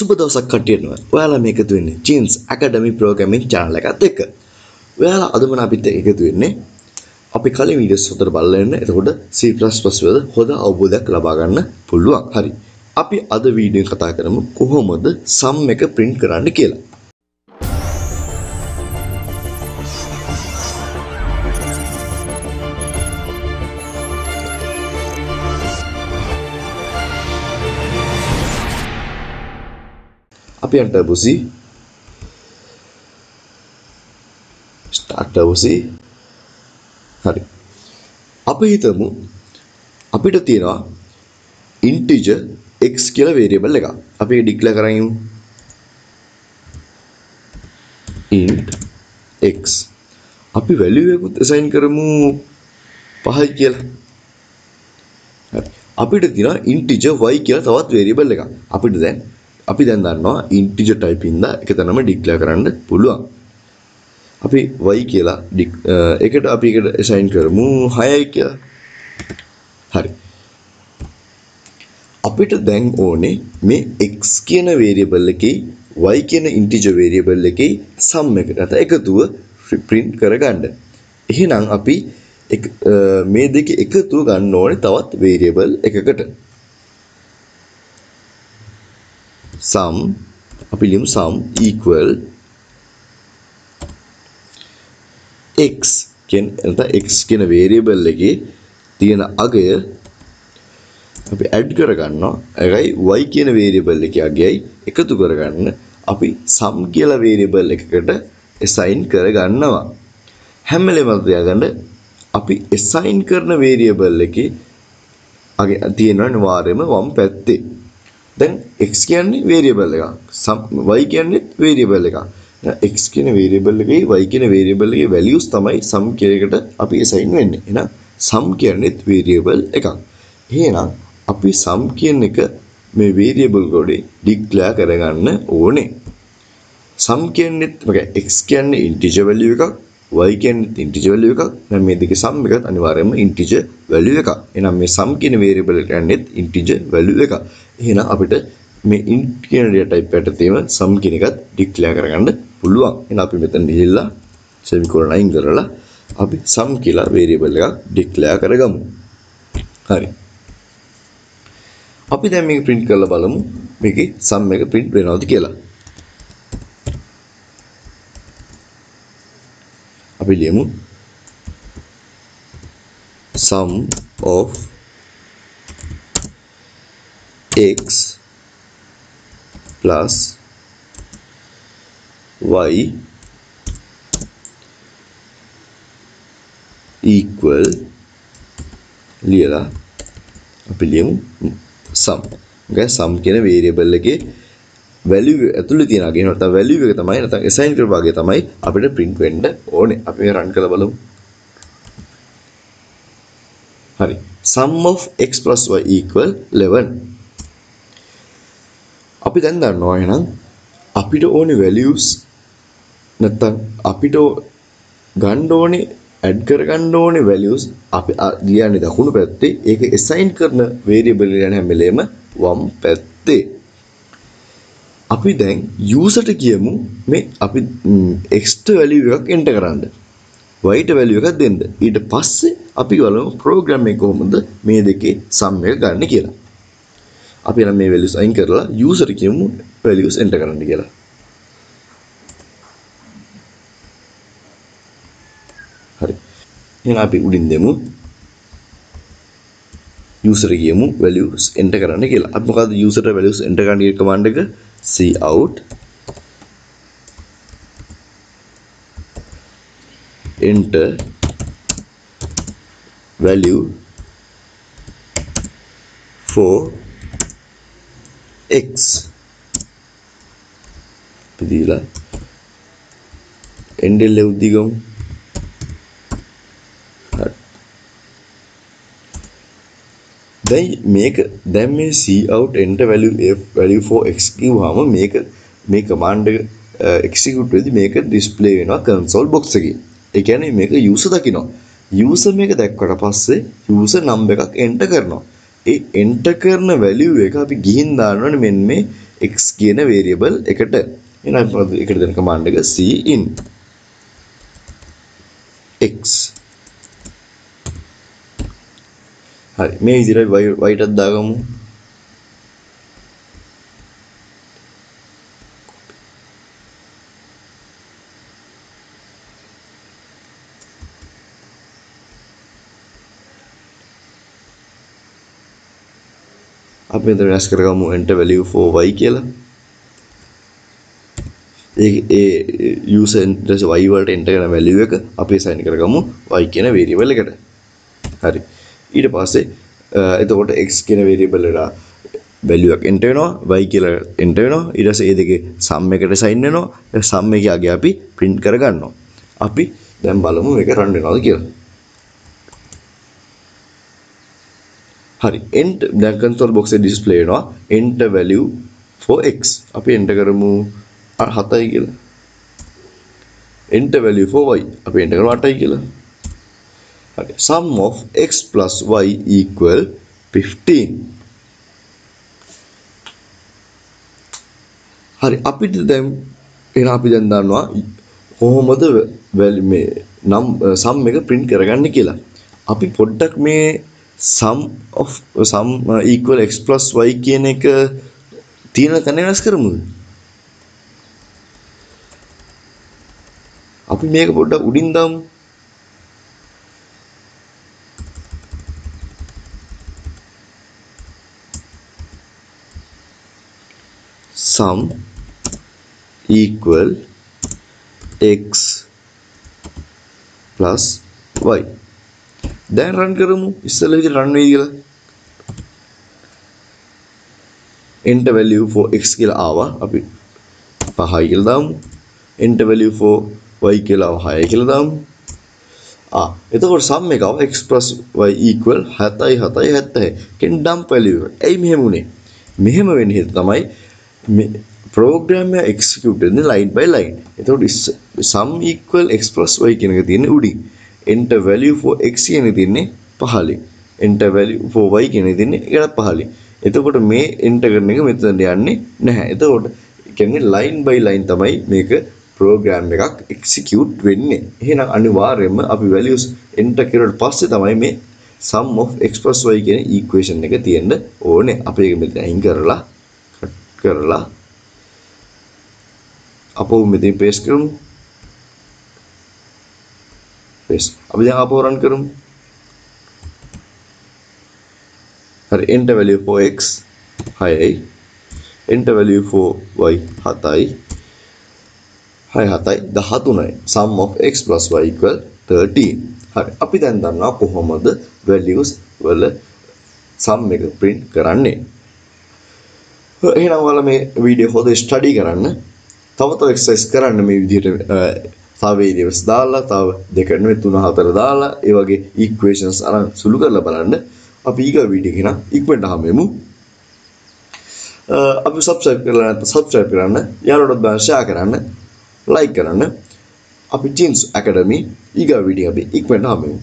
සුබ දවසක් කට්ටියටම ඔයාලා මේ එකතු වෙන්නේ චීන්ස් ඇකඩමි ප්‍රෝග්‍රෑමින් channel එකත් එක්ක. ඔයාලා අද මම අපිත් එක්ක එකතු වෙන්නේ අපි කලින් වීඩියෝස් හොතට බලලා ඉන්න. එතකොට C++ වල හොඳ අවබෝධයක් ලබා ගන්න පුළුවන්. හරි. අපි අද වීඩියෝ කතා කරමු කොහොමද සම් එක print කරන්න කියලා. අපි යන්න turbo C start turbo C හරි. අපි හිතමු අපිට තියෙනවා integer x කියලා variable එකක්. අපි ඒක declare කරන් ඉමු. int x. අපි value එකකුත් assign කරමු 5යි කියලා. හරි. අපිට තියෙනවා integer y කියලා තවත් variable එකක්. අපිට දැන් අපි දැන් දන්නවා integer type ඉඳලා එක තැනම declare කරන්න පුළුවන්. අපි y කියලා එකට අපි එකට assign කරමු 6යි කියලා. හරි. අපිට දැන් ඕනේ මේ x කියන variable එකේ y කියන integer variable එකේ sum එක නැත්නම් එකතුව print කරගන්න. එහෙනම් අපි මේ දෙකේ එකතුව ගන්න ඕනේ තවත් variable එකකට. Sum අපි ලියමු sum equal x කියන නැත්නම් x කියන variable එකේ තියෙන අගය අපි add කරගන්නවා. ඒකයි y කියන variable එකේ අගයයි එකතු කරගන්න අපි sum කියලා variable එකකට assign කරගන්නවා. හැම වෙලේම තියාගන්න අපි assign කරන variable එකේ අගේ තියෙනවා අනිවාර්යයෙන්ම වම් පැත්තේ දැන් x කියන්නේ variable එකක්. y කියන්නේ variable එකක්. x කියන variable එකේ y කියන variable එකේ values තමයි sum කියන එකට අපි assign වෙන්නේ. එහෙනම් sum කියන්නේ variable එකක්. එහෙනම් අපි sum කියන එක මේ variable ගොඩේ declare කරගන්න ඕනේ. sum කියන්නේ x කියන්නේ integer value එකක් y කියන්නේ integer value එකක්. දැන් මේ දෙකේ sum එකත් අනිවාර්යයෙන්ම integer value එකක්. එහෙනම් මේ sum කියන variable එකන්නේ integer value එකක්. එහෙනම් අපිට මේ int කියන data type එකට තියෙන sum කියන එකත් declare කරගන්න පුළුවන්. එහෙනම් අපි මෙතන ගිහිල්ලා semicolon අයින් කරලා අපි sum කියලා variable එකක් declare කරගමු. හරි. අපි දැන් මේක print කරලා බලමු මේකේ sum එක print වෙනවද කියලා. අපි ලියමු sum of x plus y equal ලියලා අපි ලියමු sum. ගෑ sum කියන variable එකේ value ඇතුළේ තියෙන අගේ නැත්නම් value එක තමයි නැත්නම් assign කරපු අගේ තමයි අපිට print වෙන්න ඕනේ. අපි මේ run කරලා බලමු. හරි. sum of x plus y equal 11. අපි දැන් දන්නවා එහෙනම් අපිට ඕනේ values නැත්නම් අපිට ගන්න ඕනේ add කරගන්න ඕනේ values අපි ලියන්නේ දකුණු පැත්තේ ඒක assign කරන variable එක යන හැම වෙලේම වම් පැත්තේ අපි දැන් userට කියමු මේ අපි x ට value එකක් enter කරන්න. Y ට value එකක් දෙන්න. ඊට පස්සේ අපි බලමු program එක කොහොමද මේ දෙකේ sum එක ගන්න කියලා. අපි නම් මේ values අයින් කරලා user කියමු values enter කරන්න කියලා. හරි. එහෙනම් අපි උඩින් දෙමු. user කියමු values enter කරන්න කියලා. අපි මොකද්ද user ට values enter කරන්න කියන command එක? Cout enter. Value. For x. පිළිලා එන්ඩෙල් ලැබුදිගමු දැන් මේක දැන් මේ cout enter value f value for x කිව්වම මේක මේ command එක uh, execute වෙද්දි මේක display වෙනවා console box එකේ. ඒ කියන්නේ මේක user දකිනවා. user මේක දැක්කට පස්සේ user number එකක් enter කරනවා. ඒ enter කරන value එක අපි ගිහින් දාන්න ඕනේ මෙන්න මේ x කියන වේරියබල් එකට එහෙනම් අපි මොකද එකට දෙන කමාන්ඩ් එක cin x හරි මේ විදිහට y ටත් දාගමු අපි මෙතන වෙනස් කරගමු enter value for y කියලා. ඒ ඒ user interface y වලට enter කරන value එක අපි assign කරගමු y කියන variable එකට. හරි. ඊට පස්සේ එතකොට x කියන variable එකට value එකක් enter වෙනවා y කියලා enter වෙනවා. ඊට පස්සේ ඒ දෙකේ sum එකට assign වෙනවා. ඒ sum එකේ ආගේ අපි print කරගන්නවා. අපි දැන් බලමු මේක run වෙනවද කියලා. හරි. enter දැන් console box එකේ display වෙනවා. enter value for x. අපි enter කරමු. 7යි කියලා. enter value for y. අපි enter කරමු 8යි කියලා. හරි sum of x plus y equal 15 හරි අපිට දැන් එහෙනම් අපි දැන් දන්නවා කොහොමද මේ නම් සම් එක print කරගන්නේ කියලා අපි පොඩ්ඩක් මේ sum of sum equal x plus y කියන එක තියෙන තැන වෙනස් කරමුද? අපි මේක පොඩ්ඩක් උඩින් දාමු. Sum equal x plus y. දැන් රන් කරමු. ඉස්සෙල්ලා විදිහට රන් වෙයි කියලා? enter value for x කියලා ආවා. අපි 5යි කියලා දාමු. enter value for y කියලා ආවා. 6යි කියලා දාමු. ආ එතකොට sum එක ආවා. x y equal 7යි 7යි 70යි කෙන් dump value එක. ඇයි මෙහෙම උනේ මෙහෙම වෙන්නේ හේතුව තමයි මේ ප්‍රෝග්‍රෑම් එක එක්සිකියුට් වෙන්නේ line by line. එතකොට sum equal x y කියන එක තියෙන්නේ උඩින්. Enter value for x කියන තියෙන්නේ පහලින්. Enter value for y කියන තියෙන්නේ ඒකට පහලින්. එතකොට මේ enter කරන එක මෙතනට යන්නේ නැහැ. එතකොට කියන්නේ line by line තමයි මේක program එකක් execute වෙන්නේ. එහෙනම් අනිවාර්යයෙන්ම අපි values enter කරුවට පස්සේ තමයි මේ sum of x y කියන equation එක තියෙන්න ඕනේ. අපි ඒක මෙතන අයින් කරලා කරලා. අපෝ මෙතන paste කරමු. space අපි දැන් ආපහු run කරමු. හරි enter value for x 6යි enter value for y 7යි 6 7යි 13යි sum of x plus y equal 13 හරි අපි දැන් දන්නවා කොහොමද values වල sum එක print කරන්නේ. එහෙනම් ඔයාලා මේ වීඩියෝ හොද ස්ටඩි කරන්න. තව තව එක්සර්සයිස් කරන්න මේ විදිහට තව වේරියබල්ස් දාලා තව දෙක නෙවෙයි තුන හතර දාලා ඒ වගේ ඉක්වේෂන්ස් අරන් සුළු කරලා බලන්න. අපි ඊගා වීඩියෝ එක නම් ඉක්මනට හමුවෙමු අපි සබ්ස්ක්‍රයිබ් කරලා නැත්නම් සබ්ස්ක්‍රයිබ් කරන්න. යාළුවන්ට බලන්න ෂෙයා කරන්න. ලයික් කරන්න. අපි ජීන්ස් ඇකඩමි ඊගා වීඩියෝ අපි ඉක්මනට හමුවෙමු